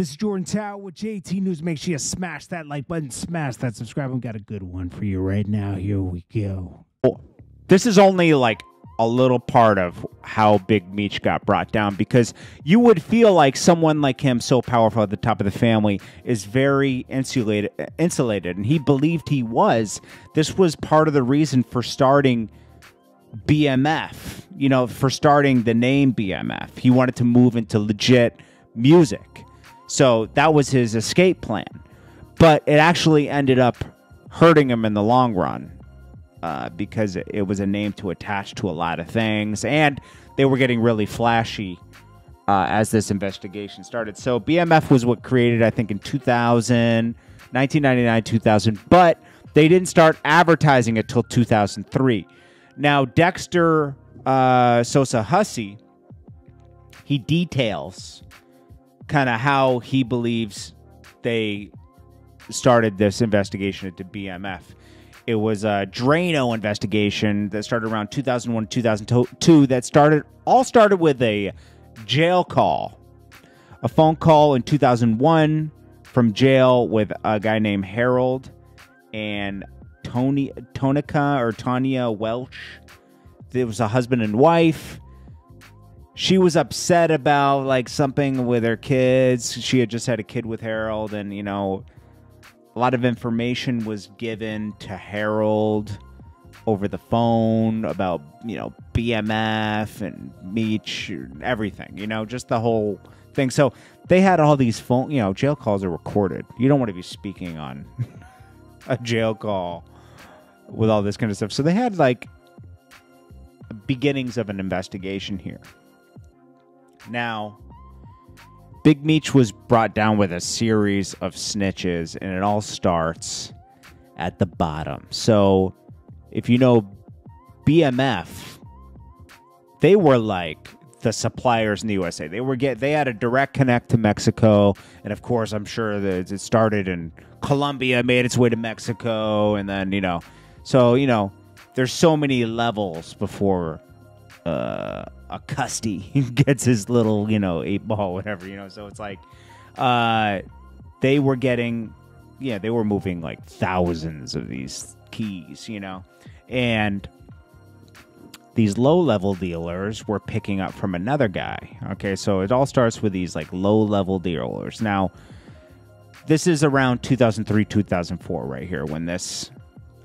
This is Jordan Tower with JT News. Make sure you smash that like button, smash that subscribe. We've got a good one for you right now. Here we go. this is only like a little part of how Big Meech got brought down because you would feel like someone like him, so powerful at the top of the family, is very insulated. Insulated, and he believed he was. This was part of the reason for starting BMF. You know, for starting the name BMF. He wanted to move into legit music, so that was his escape plan. But it actually ended up hurting him in the long run uh, because it, was a name to attach to a lot of things, and they were getting really flashy uh, as this investigation started. So BMF was what created, I think, in 2000, 1999, 2000, but they didn't start advertising it till 2003. Now Dexter uh, Sosa Hussey, he details kind of how he believes they started this investigation into BMF. It was a Drano investigation that started around 2001, 2002. That started all started with a jail call, a phone call in 2001 from jail with a guy named Harold and Tony Tonica or Tanya Welch. It was a husband and wife. She was upset about like something with her kids. She had just had a kid with Harold, and you know, a lot of information was given to Harold over the phone about you know BMF and Meech everything. You know, just the whole thing. So they had all these phone. You know, jail calls are recorded. You don't want to be speaking on a jail call with all this kind of stuff. So they had like beginnings of an investigation here. Now, Big Meech was brought down with a series of snitches, and it all starts at the bottom. So, if you know BMF, they were like the suppliers in the USA. They were get they had a direct connect to Mexico, and of course, I'm sure that it started in Colombia, made its way to Mexico, and then you know, so you know, there's so many levels before uh, a custy gets his little, you know, eight ball, whatever, you know. So it's like, uh, they were getting, yeah, they were moving like thousands of these keys, you know, and these low level dealers were picking up from another guy. Okay, so it all starts with these like low level dealers. Now, this is around 2003, 2004, right here, when this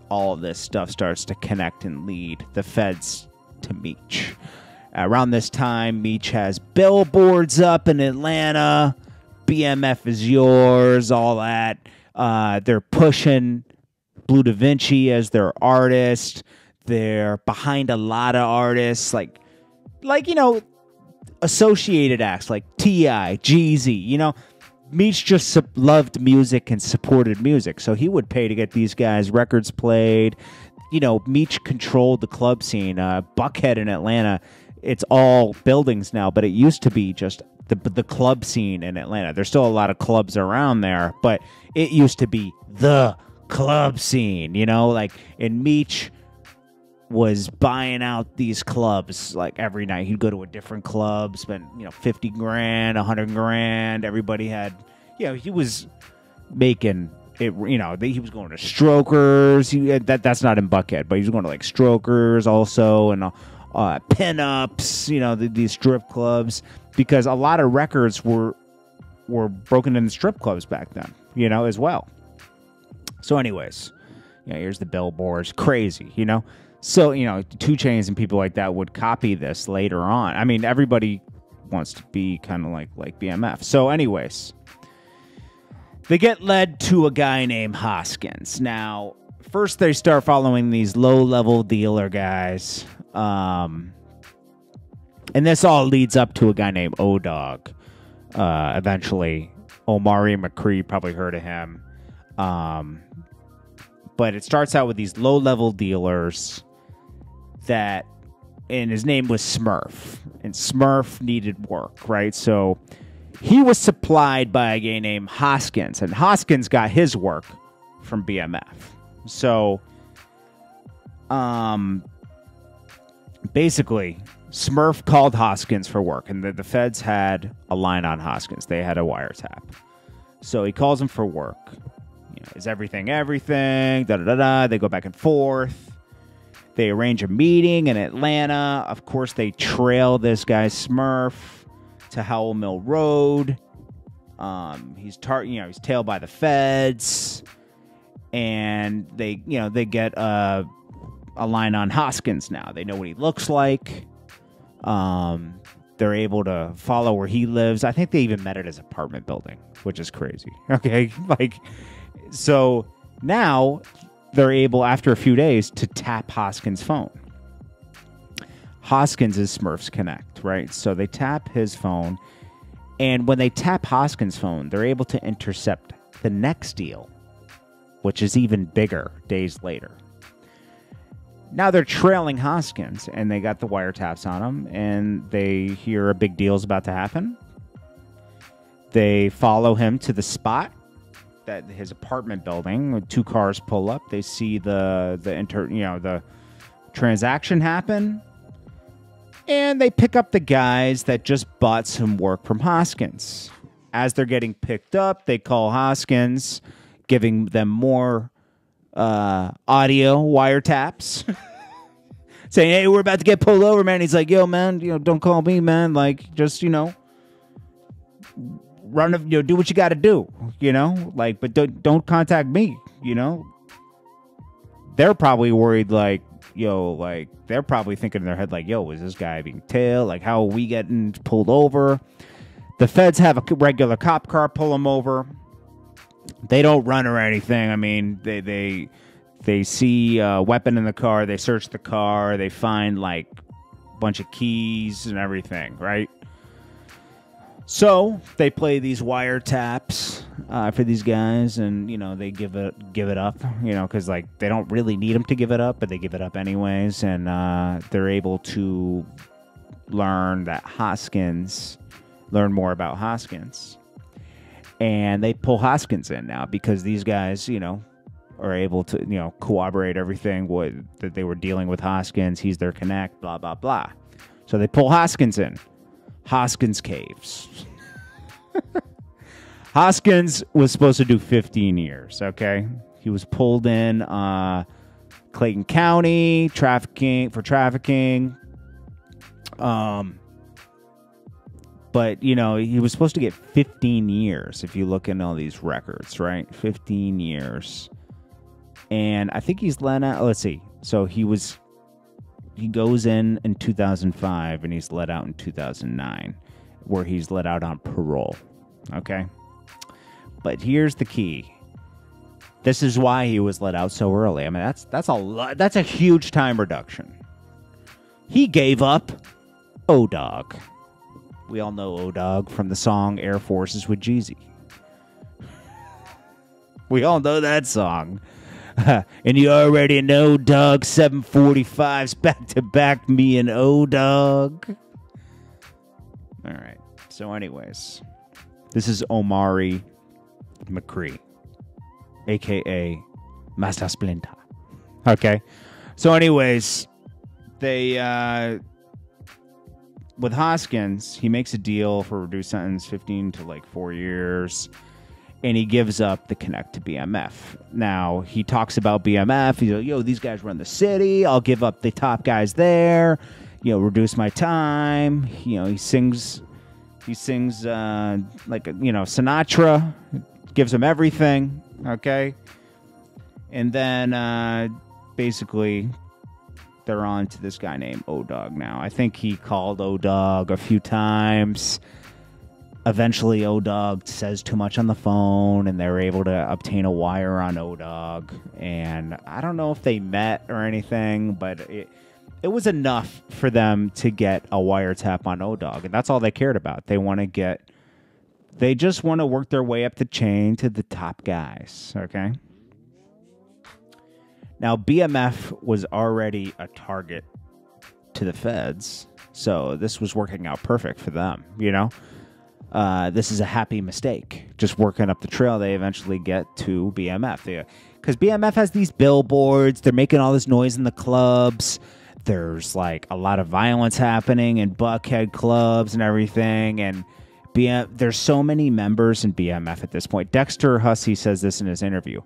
all this stuff starts to connect and lead the feds to Meech. Around this time, Meech has billboards up in Atlanta. BMF is yours, all that. Uh, they're pushing Bleu DaVinci as their artist. They're behind a lot of artists, like, like you know, associated acts like T.I., Jeezy. You know, Meech just loved music and supported music, so he would pay to get these guys records played. You know, Meech controlled the club scene. Uh, Buckhead in Atlanta, it's all buildings now, but it used to be just the the club scene in Atlanta. There's still a lot of clubs around there, but it used to be the club scene. You know, like in Meech was buying out these clubs like every night. He'd go to a different club, spend you know fifty grand, a hundred grand. Everybody had, you know, he was making it. You know, he was going to Strokers. He, that that's not in Buckhead, but he was going to like Strokers also, and uh, pinups. You know, the, these strip clubs because a lot of records were were broken in the strip clubs back then. You know, as well. So, anyways, yeah, here's the billboards. Crazy, you know. So, you know, 2 Chainz and people like that would copy this later on. I mean, everybody wants to be kind of like like BMF. So, anyways, they get led to a guy named Hoskins. Now, first they start following these low-level dealer guys. Um and this all leads up to a guy named O Dog. Uh, eventually, Omari McCree probably heard of him. Um, but it starts out with these low level dealers that and his name was Smurf and Smurf needed work, right? So he was supplied by a guy named Hoskins and Hoskins got his work from BMF. So um basically Smurf called Hoskins for work, and the, the feds had a line on Hoskins. They had a wiretap. So he calls him for work. You know, is everything everything? Da da da da. They go back and forth. They arrange a meeting in Atlanta. Of course, they trail this guy Smurf to Howell Mill Road. Um, he's tar- you know, he's tailed by the feds, and they, you know, they get a a line on Hoskins now. They know what he looks like. Um, they're able to follow where he lives. I think they even met at his apartment building, which is crazy. Okay, like so now they're able after a few days to tap Hoskins' phone. Hoskins is Smurfs Connect, right? So they tap his phone, and when they tap Hoskins' phone, they're able to intercept the next deal, which is even bigger days later. Now they're trailing Hoskins, and they got the wiretaps on him, and they hear a big deal's about to happen. They follow him to the spot that his apartment building. Two cars pull up. They see the the inter, you know, the transaction happen, and they pick up the guys that just bought some work from Hoskins. As they're getting picked up, they call Hoskins, giving them more uh, audio wiretaps, saying, "Hey, we're about to get pulled over, man." He's like, "Yo, man, you know, don't call me, man. Like, just you know, run, you know, do what you got to do, you know, like, but don't don't contact me, you know." They're probably worried, like, yo, like they're probably thinking in their head, like, yo, is this guy being tailed? Like, how are we getting pulled over? The feds have a regular cop car pull them over they don't run or anything. I mean, they they they see a weapon in the car, they search the car, they find like a bunch of keys and everything, right? So they play these wiretaps uh, for these guys, and you know they give it give it up, you know, because like they don't really need them to give it up, but they give it up anyways, and uh, they're able to learn that Hoskins, learn more about Hoskins and they pull Hoskins in now because these guys, you know, are able to, you know, corroborate everything what that they were dealing with Hoskins. He's their connect, blah blah blah. So they pull Hoskins in. Hoskins caves. Hoskins was supposed to do 15 years. Okay, he was pulled in uh, Clayton County trafficking for trafficking. Um, but you know he was supposed to get 15 years if you look in all these records right? 15 years. And i think he's let out let's see. So he was he goes in in 2005 and he's let out in 2009 where he's let out on parole okay? But here's the key. This is why he was let out so early. I mean that's that's a lot that's a huge time reduction. He gave up oh dog we all know O-Dog from the song Air Forces with Jeezy. we all know that song. and you already know, dog, 745s back to back, me and O-Dog. All right. So, anyways, this is Omari McCree, aka Master Splinter. Okay. So, anyways, they uh with Hoskins, he makes a deal for reduced sentence, 15 to like four years, and he gives up the connect to BMF. Now, he talks about BMF. He's like, yo, these guys run the city. I'll give up the top guys there, you know, reduce my time. You know, he sings, he sings uh, like, you know, Sinatra, gives him everything, okay? And then uh, basically they're on to this guy named O Dog now. I think he called O Dog a few times. Eventually, O Dog says too much on the phone, and they're able to obtain a wire on O Dog. And I don't know if they met or anything, but it it was enough for them to get a wiretap on O Dog, and that's all they cared about. They want to get, they just want to work their way up the chain to the top guys. Okay. Now, BMF was already a target to the feds, so this was working out perfect for them, you know? Uh, this is a happy mistake. Just working up the trail, they eventually get to BMF. Because BMF has these billboards, they're making all this noise in the clubs. There's like a lot of violence happening in Buckhead clubs and everything. And BM, there's so many members in BMF at this point. Dexter Hussey says this in his interview.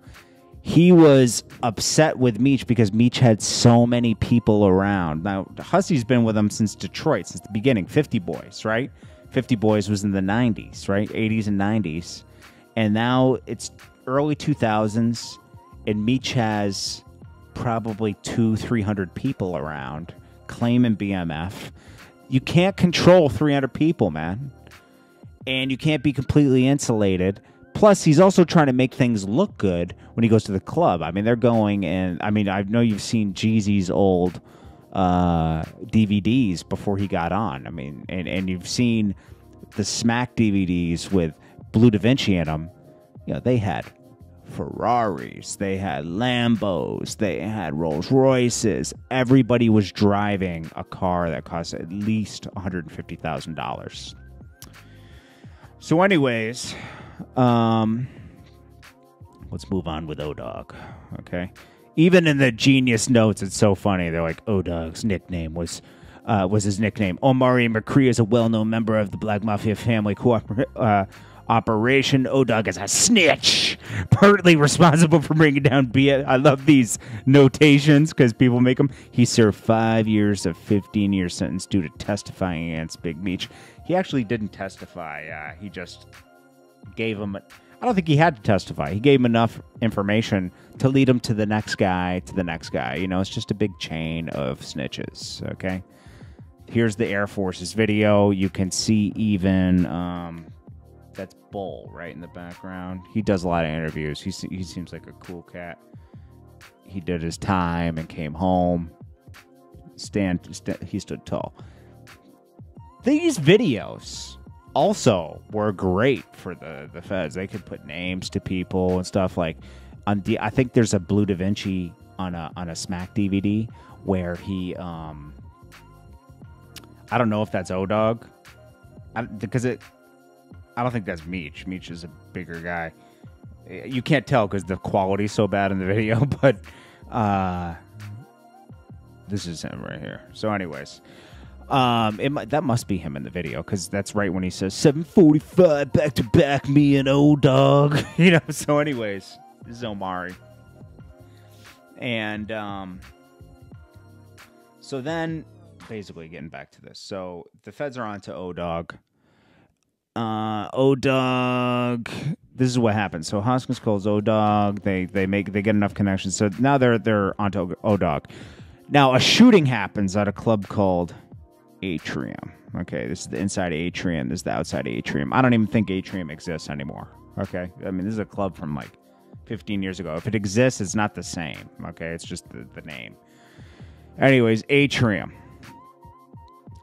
He was upset with Meech because Meech had so many people around. Now, Hussey's been with him since Detroit, since the beginning. 50 Boys, right? 50 Boys was in the 90s, right? 80s and 90s. And now it's early 2000s, and Meech has probably two, 300 people around claiming BMF. You can't control 300 people, man. And you can't be completely insulated. Plus, he's also trying to make things look good when he goes to the club. I mean, they're going and I mean, I know you've seen Jeezy's old uh, DVDs before he got on. I mean, and, and you've seen the Smack DVDs with Bleu DaVinci in them. You know, they had Ferraris, they had Lambos, they had Rolls Royces. Everybody was driving a car that cost at least $150,000. So, anyways, um, let's move on with O Dog. Okay. Even in the genius notes, it's so funny. They're like, O Dog's nickname was. Uh, was his nickname. Omari McCree is a well-known member of the Black Mafia family cooper- uh, operation. O-Dog is a snitch, partly responsible for bringing down B. I love these notations because people make them. He served five years of 15-year sentence due to testifying against Big Meech. He actually didn't testify. Uh, he just gave him. I don't think he had to testify. He gave him enough information to lead him to the next guy, to the next guy. You know, it's just a big chain of snitches. Okay. Here's the Air Force's video. You can see even um, that's Bull right in the background. He does a lot of interviews. He he seems like a cool cat. He did his time and came home. Stand, stand he stood tall. These videos also were great for the the feds. They could put names to people and stuff like on the, I think there's a Bleu DaVinci on a on a Smack DVD where he um I don't know if that's O Dog because it I don't think that's Meech. Meech is a bigger guy. You can't tell because the quality's so bad in the video, but uh, this is him right here. So, anyways, um, it that must be him in the video because that's right when he says 745 back to back, me and O Dog. you know. So, anyways, this is Omari, and um, so then basically getting back to this. So the feds are on to O Dog uh, O Dog. This is what happens. So Hoskins calls O Dog. They they make they get enough connections. So now they're they're onto O Dog. Now a shooting happens at a club called Atrium. Okay, this is the inside Atrium. This is the outside Atrium. I don't even think Atrium exists anymore. Okay, I mean this is a club from like 15 years ago. If it exists, it's not the same. Okay, it's just the, the name. Anyways, Atrium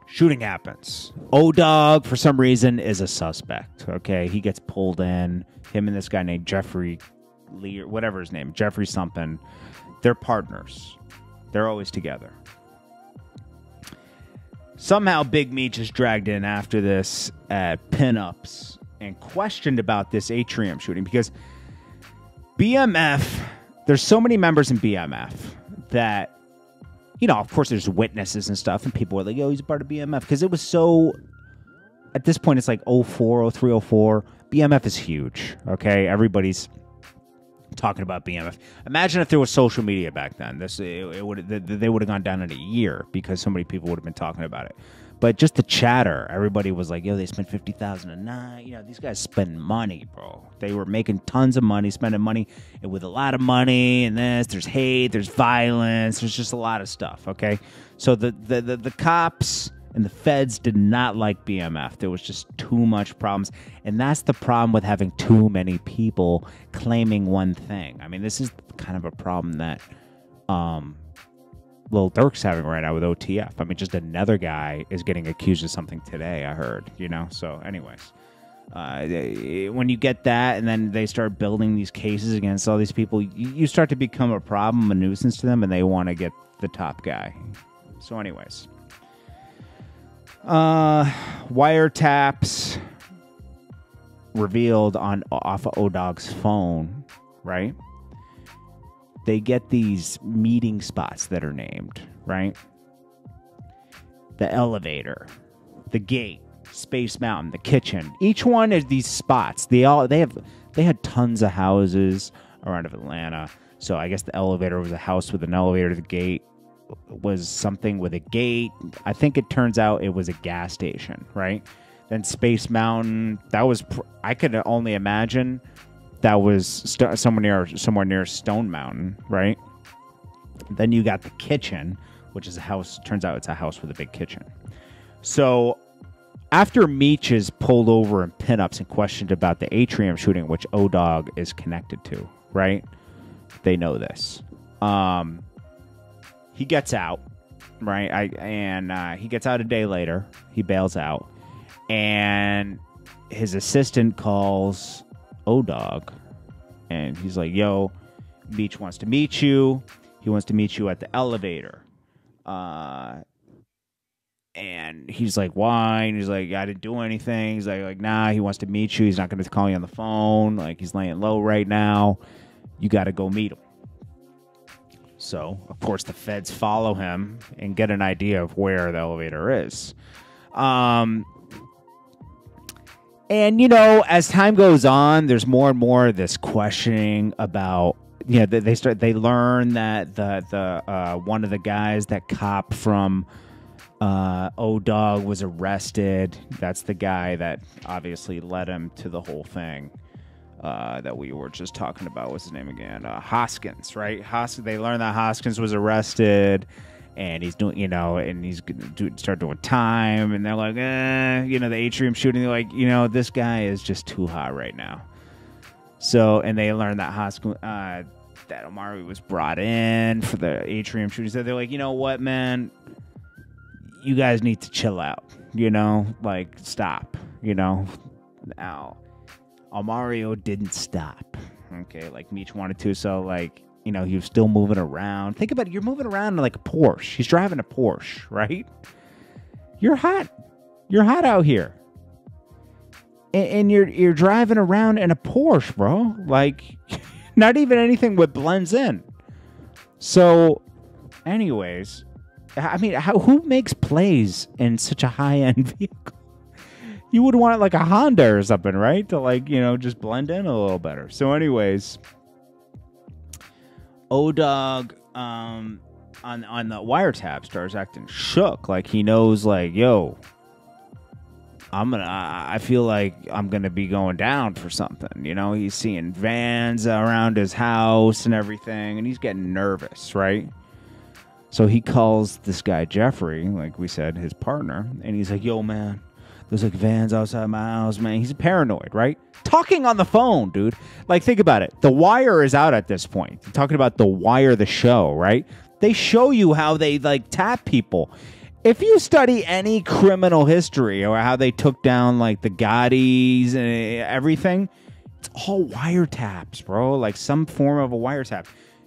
shooting happens. O Dog, for some reason, is a suspect. Okay, he gets pulled in. Him and this guy named Jeffrey Lee, or whatever his name, Jeffrey something. They're partners. They're always together. Somehow, Big Meech is dragged in after this at pinups and questioned about this atrium shooting because BMF. There's so many members in BMF that you know, of course, there's witnesses and stuff, and people were like, "Yo, he's a part of BMF," because it was so. At this point, it's like 04, 03, 04. BMF is huge. Okay, everybody's talking about BMF. Imagine if there was social media back then. This it, it would they would have gone down in a year because so many people would have been talking about it. But just the chatter, everybody was like, "Yo, they spent fifty thousand a night." You know, these guys spend money, bro. They were making tons of money, spending money, with a lot of money, and this, there's hate, there's violence, there's just a lot of stuff. Okay, so the the the, the cops and the feds did not like BMF. There was just too much problems, and that's the problem with having too many people claiming one thing. I mean, this is kind of a problem that um, Lil having right now with OTF. I mean, just another guy is getting accused of something today. I heard, you know. So, anyways, uh, when you get that, and then they start building these cases against all these people, you start to become a problem, a nuisance to them, and they want to get the top guy. So, anyways, uh, wiretaps revealed on off of Odog's phone, right? they get these meeting spots that are named, right? the elevator, the gate, Space Mountain, the kitchen. Each one is these spots. They all they have they had tons of houses around of Atlanta. So I guess the elevator was a house with an elevator. The gate was something with a gate. I think it turns out it was a gas station, right? Then Space Mountain. That was I could only imagine that was somewhere near somewhere near Stone Mountain, right? Then you got the kitchen, which is a house. Turns out it's a house with a big kitchen. So after Meech is pulled over in pinups and questioned about the atrium shooting, which O Dog is connected to, right? They know this. Um, he gets out, right? I and uh, he gets out a day later. He bails out, and his assistant calls O Dog, and he's like, "Yo, Meech wants to meet you. He wants to meet you at the elevator." Uh, and he's like, "Why?" And he's like, "I didn't do anything." He's like, "Like, nah." He wants to meet you. He's not going to call you on the phone. Like, he's laying low right now. You got to go meet him. So, of course, the feds follow him and get an idea of where the elevator is. Um, and you know, as time goes on, there's more and more of this questioning about. Yeah, they, they start. They learn that the the uh, one of the guys that cop from uh, O Dog was arrested. That's the guy that obviously led him to the whole thing uh, that we were just talking about. What's his name again? Uh, Hoskins, right? Hoskins. They learned that Hoskins was arrested, and he's doing, you know, and he's gonna do, start doing time. And they're like, eh, you know, the atrium shooting. They're like, you know, this guy is just too hot right now. So, and they learned that Hoskins. Uh, that Omari was brought in for the atrium shooting. So they're like, you know what, man, you guys need to chill out. You know, like stop. You know, now Omari didn't stop. Okay, like Meech wanted to. So like, you know, he was still moving around. Think about it. You're moving around like a Porsche. He's driving a Porsche, right? You're hot. You're hot out here. And, and you're you're driving around in a Porsche, bro. Like, not even anything what blends in. So, anyways, I mean, how, who makes plays in such a high end vehicle? You would want like a Honda or something, right? To like, you know, just blend in a little better. So, anyways, O Dog um, on on the wiretap starts acting shook, like he knows, like, yo, I'm gonna. I I feel like I'm gonna be going down for something. You know, he's seeing vans around his house and everything, and he's getting nervous, right? So he calls this guy Jeffrey, like we said, his partner, and he's like, "Yo, man, there's like vans outside my house, man." He's a paranoid, right? Talking on the phone, dude. Like, think about it. The Wire is out at this point. You're talking about the Wire, the show, right? They show you how they like tap people. If you study any criminal history or how they took down like the Gottis and everything, it's all wiretaps, bro. Like some form of a wiretap.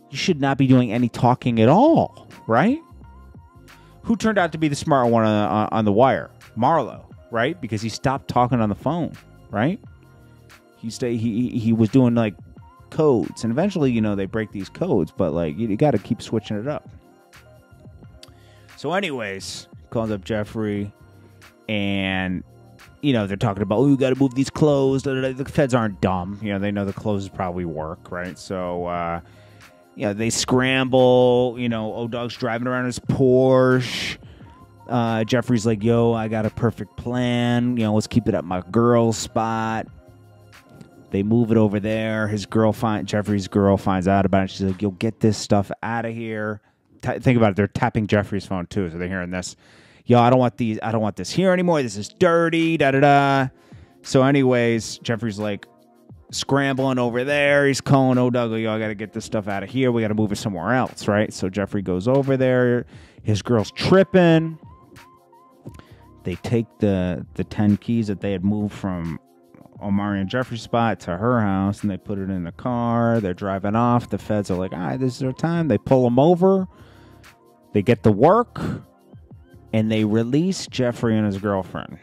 You should not be doing any talking at all, right? Who turned out to be the smart one on, on the wire? Marlowe, right? Because he stopped talking on the phone, right? He stay he he was doing like codes, and eventually, you know, they break these codes, but like you, you got to keep switching it up. So, anyways, calls up Jeffrey, and you know they're talking about, oh, you got to move these clothes. The feds aren't dumb, you know. They know the clothes probably work, right? So, uh, you know, they scramble. You know, O Dog's driving around his Porsche. Uh, Jeffrey's like, yo, I got a perfect plan. You know, let's keep it at my girl's spot. They move it over there. His girl find Jeffrey's girl finds out about it. She's like, "You'll get this stuff out of here." Ta think about it. They're tapping Jeffrey's phone too, so they're hearing this. Yo, I don't want these. I don't want this here anymore. This is dirty. Da da da. So, anyways, Jeffrey's like scrambling over there. He's calling O Dog. Yo, I got to get this stuff out of here. We got to move it somewhere else, right? So Jeffrey goes over there. His girl's tripping. They take the the ten keys that they had moved from Omari and Jeffrey's spot to her house, and they put it in the car. They're driving off. The feds are like, "All right, this is our time." They pull them over. They get the work, and they release Jeffrey and his girlfriend.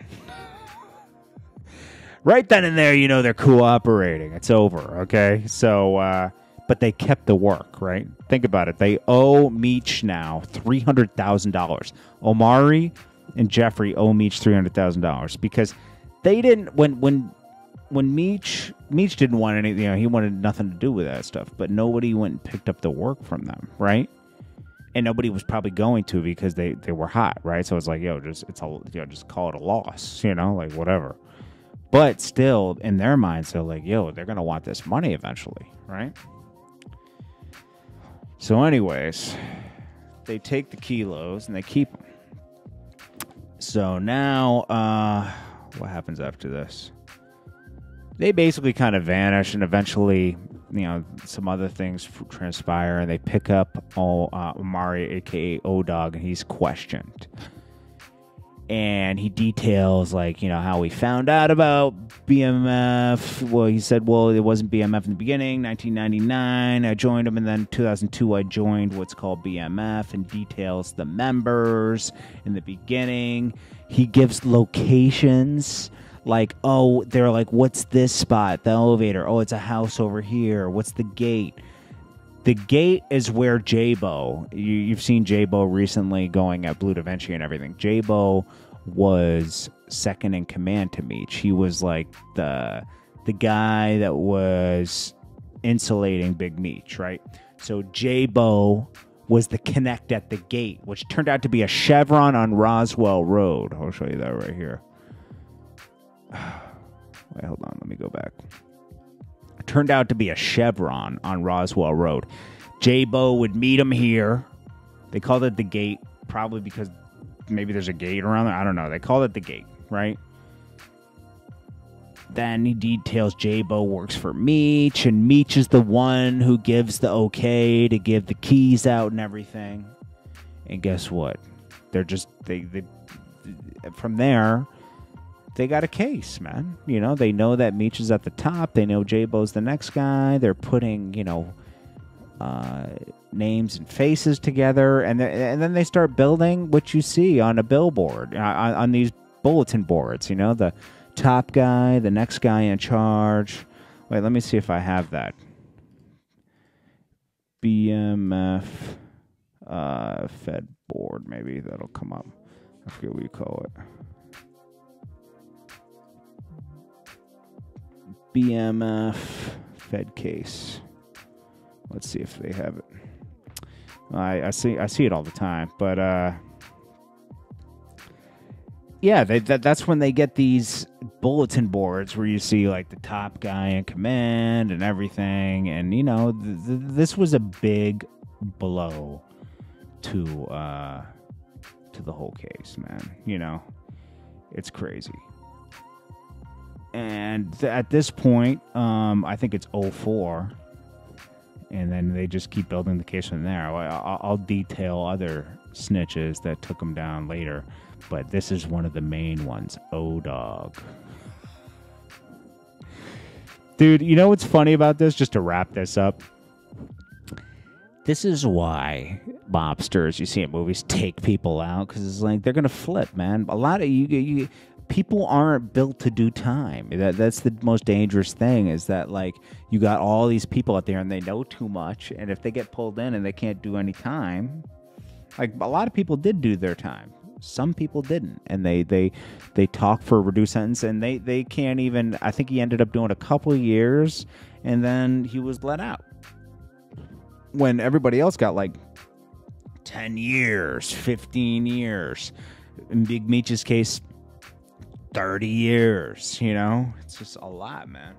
right then and there, you know they're cooperating. It's over. Okay, so. uh but they kept the work, right? Think about it. They owe Meech now three hundred thousand dollars. Omari and Jeffrey owe Meech three hundred thousand dollars because they didn't when when when Meech Meech didn't want any you know he wanted nothing to do with that stuff, but nobody went and picked up the work from them, right? And nobody was probably going to because they they were hot, right? So it's like, yo, just it's all you know just call it a loss, you know, like whatever. But still, in their minds, they're like, yo, they're gonna want this money eventually, right? So, anyways, they take the kilos and they keep them. So now, uh, what happens after this? They basically kind of vanish, and eventually, you know, some other things transpire, and they pick up all uh, Omari, aka O Dog, and he's questioned. And he details like you know how he found out about BMF. Well, he said, well, it wasn't BMF in the beginning. 1999, I joined him, and then 2002, I joined what's called BMF, and details the members in the beginning. He gives locations like, oh, they're like, what's this spot? The elevator. Oh, it's a house over here. What's the gate? The gate is where J-Bo. You, you've seen J-Bo recently going at Bleu DaVinci and everything. J-Bo was second in command to Meech. He was like the the guy that was insulating Big Meech, right? So J-Bo was the connect at the gate, which turned out to be a chevron on Roswell Road. I'll show you that right here. Wait, hold on. Let me go back. Turned out to be a chevron on Roswell Road. J-Bo would meet him here. They called it the gate, probably because maybe there's a gate around there. I don't know. They called it the gate, right? Then he details J-Bo works for Meech, and Meech is the one who gives the okay to give the keys out and everything. And guess what? They're just they they from there they got a case, man. You know, they know that Meech is at the top. They know J-Bo's the next guy. They're putting, you know, uh, names and faces together, and and then they start building what you see on a billboard uh, on, on these bulletin boards. You know, the top guy, the next guy in charge. Wait, let me see if I have that. BMF uh, Fed board, maybe that'll come up. I forget what you call it. BMF Fed case. Let's see if they have it. I, I see I see it all the time, but uh, yeah, they, that, that's when they get these bulletin boards where you see like the top guy in command and everything, and you know th- th- this was a big blow to uh, to the whole case, man. You know, it's crazy. And th- at this point, um, I think it's 04 and then they just keep building the case from there. I'll, I'll detail other snitches that took them down later, but this is one of the main ones. O Dog. Dude, you know what's funny about this? Just to wrap this up. This is why mobsters you see in movies take people out because it's like they're gonna flip, man. A lot of you, you people aren't built to do time. That that's the most dangerous thing is that like you got all these people out there and they know too much, and if they get pulled in and they can't do any time, like a lot of people did do their time. Some people didn't, and they they they talk for a reduced sentence, and they they can't even. I think he ended up doing a couple years, and then he was let out. When everybody else got like ten years, fifteen years. In Big Meech's case, 30 years, you know? It's just a lot, man.